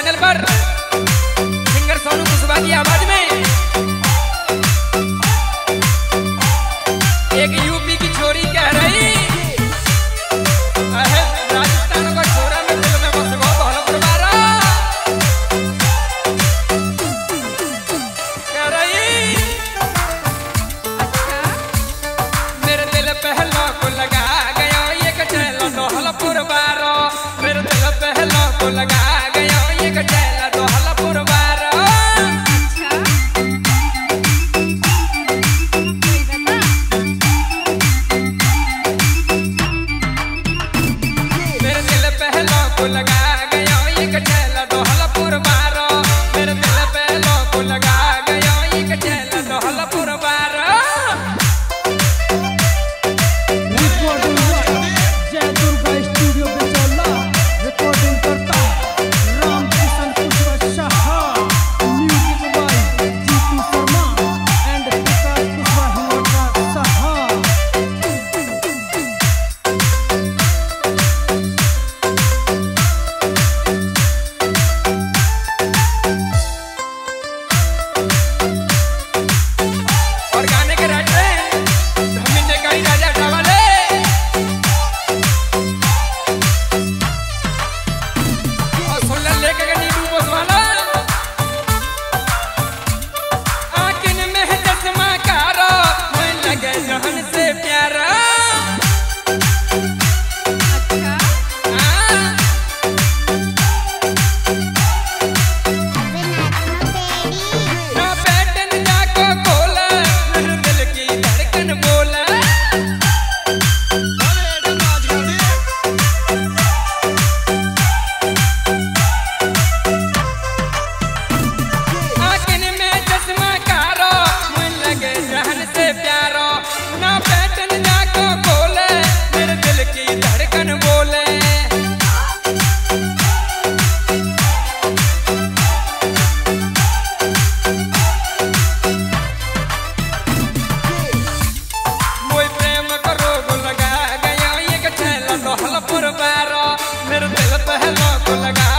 en el bar. कुर्बारो मेरे दिल पहलों को लगा